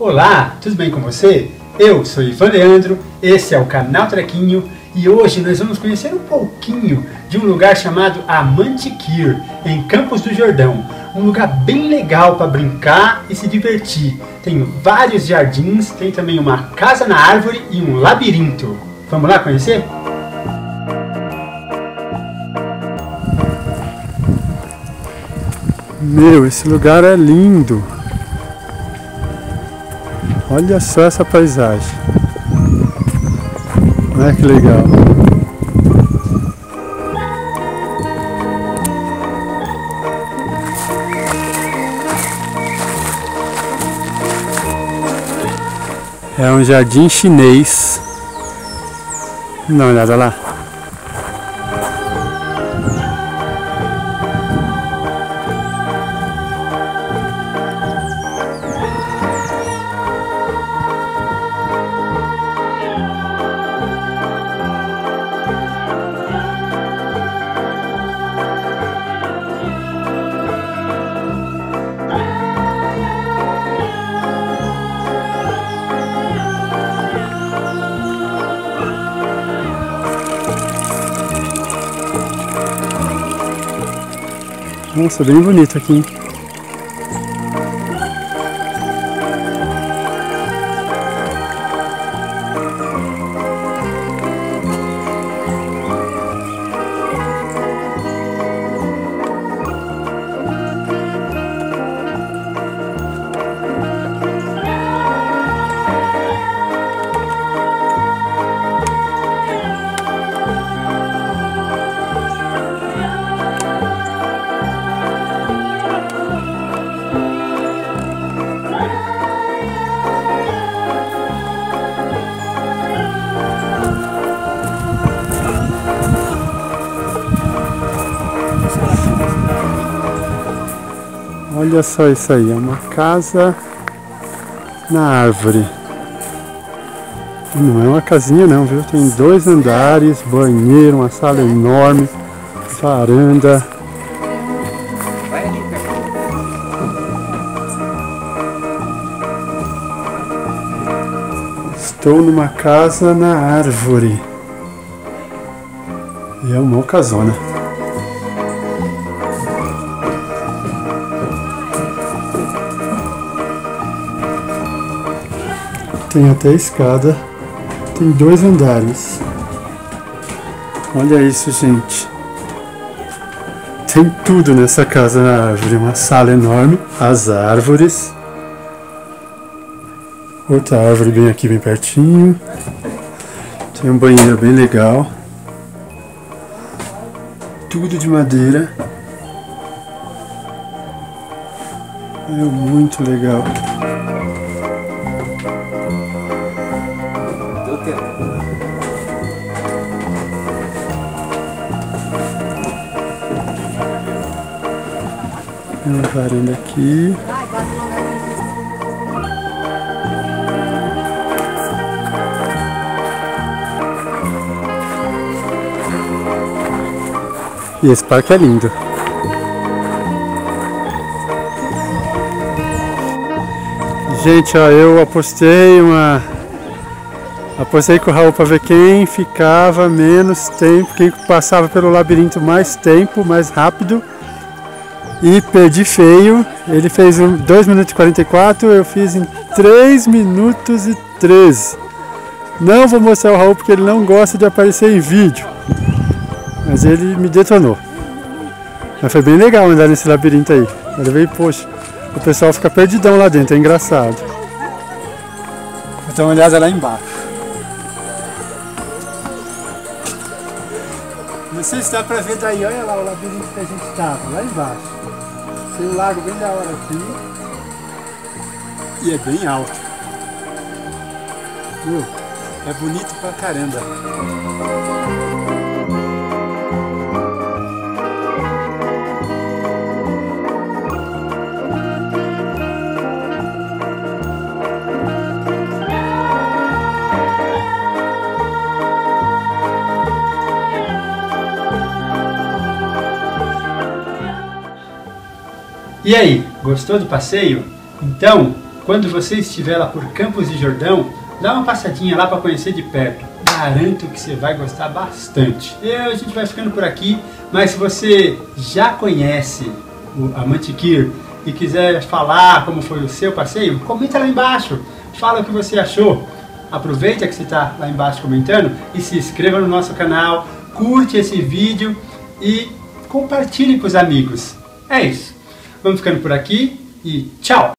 Olá, tudo bem com você? Eu sou Ivan Leandro, esse é o canal Trequinho e hoje nós vamos conhecer um pouquinho de um lugar chamado Amantiquir, em Campos do Jordão. Um lugar bem legal para brincar e se divertir. Tem vários jardins, tem também uma casa na árvore e um labirinto. Vamos lá conhecer? Meu, esse lugar é lindo. Olha só essa paisagem. Olha que legal. É um jardim chinês. Dá uma olhada lá. Nossa, bem bonito aqui. Hein? Olha só isso aí, é uma casa na árvore. Não é uma casinha não, viu? Tem dois andares, banheiro, uma sala enorme, varanda. Estou numa casa na árvore. E é uma casona. Tem até escada. Tem dois andares. Olha isso, gente. Tem tudo nessa casa na árvore. Uma sala enorme, as árvores. Outra árvore bem aqui, bem pertinho. Tem um banheiro bem legal. Tudo de madeira. É muito legal. Tem uma varanda aqui. E esse parque é lindo. Gente, ó, eu apostei uma. Apostei com o Raul para ver quem ficava menos tempo, quem passava pelo labirinto mais tempo, mais rápido. E perdi feio. Ele fez 2 minutos e 44, eu fiz em 3 minutos e 13. Não vou mostrar o Raul porque ele não gosta de aparecer em vídeo. Mas ele me detonou. Mas foi bem legal andar nesse labirinto aí. Eu levei, poxa, o pessoal fica perdidão lá dentro, é engraçado. Uma olhada lá embaixo. Não sei se dá pra ver daí, olha lá o labirinto que a gente estava, lá embaixo. Tem um lago bem da hora aqui. E é bem alto. Viu? É bonito pra caramba. E aí, gostou do passeio? Então, quando você estiver lá por Campos de Jordão, dá uma passadinha lá para conhecer de perto. Garanto que você vai gostar bastante. E a gente vai ficando por aqui, mas se você já conhece a Mantiqueira e quiser falar como foi o seu passeio, comenta lá embaixo. Fala o que você achou. Aproveita que você está lá embaixo comentando e se inscreva no nosso canal, curte esse vídeo e compartilhe com os amigos. É isso. Vamos ficando por aqui e tchau!